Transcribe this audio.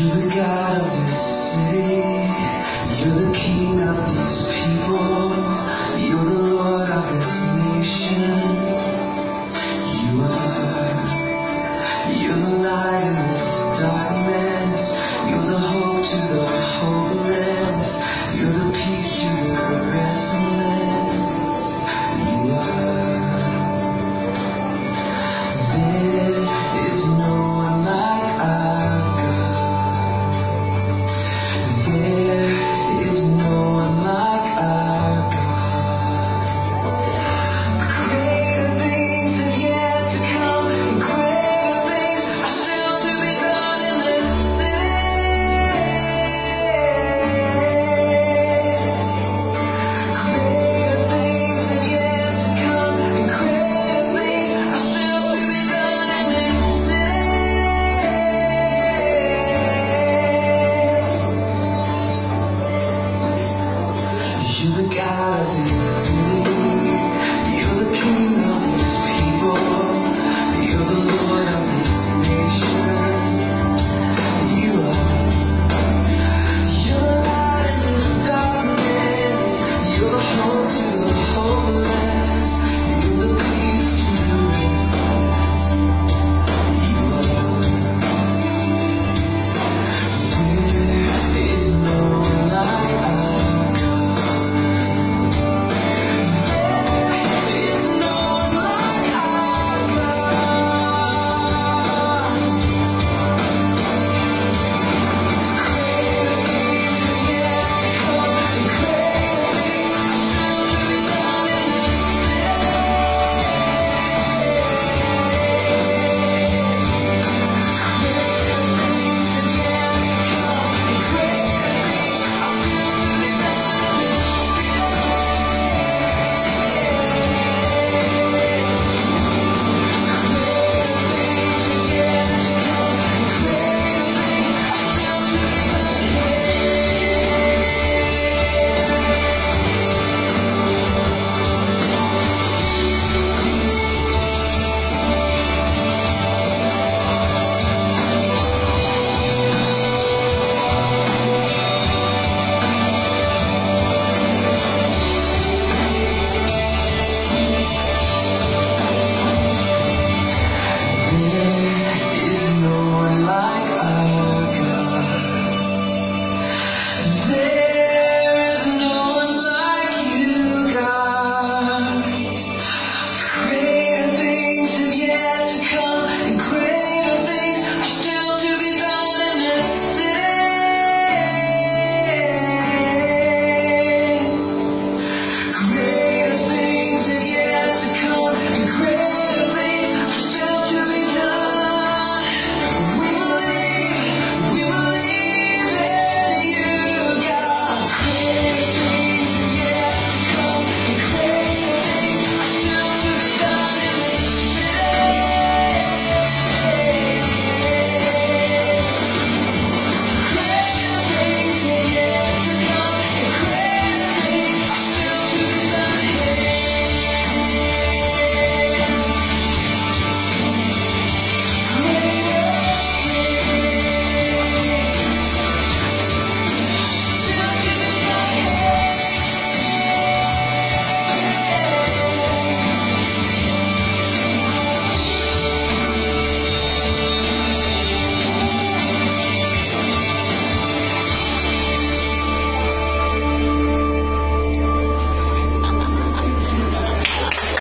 You're the god of this city. You're the king of these people. You're the lord of this nation.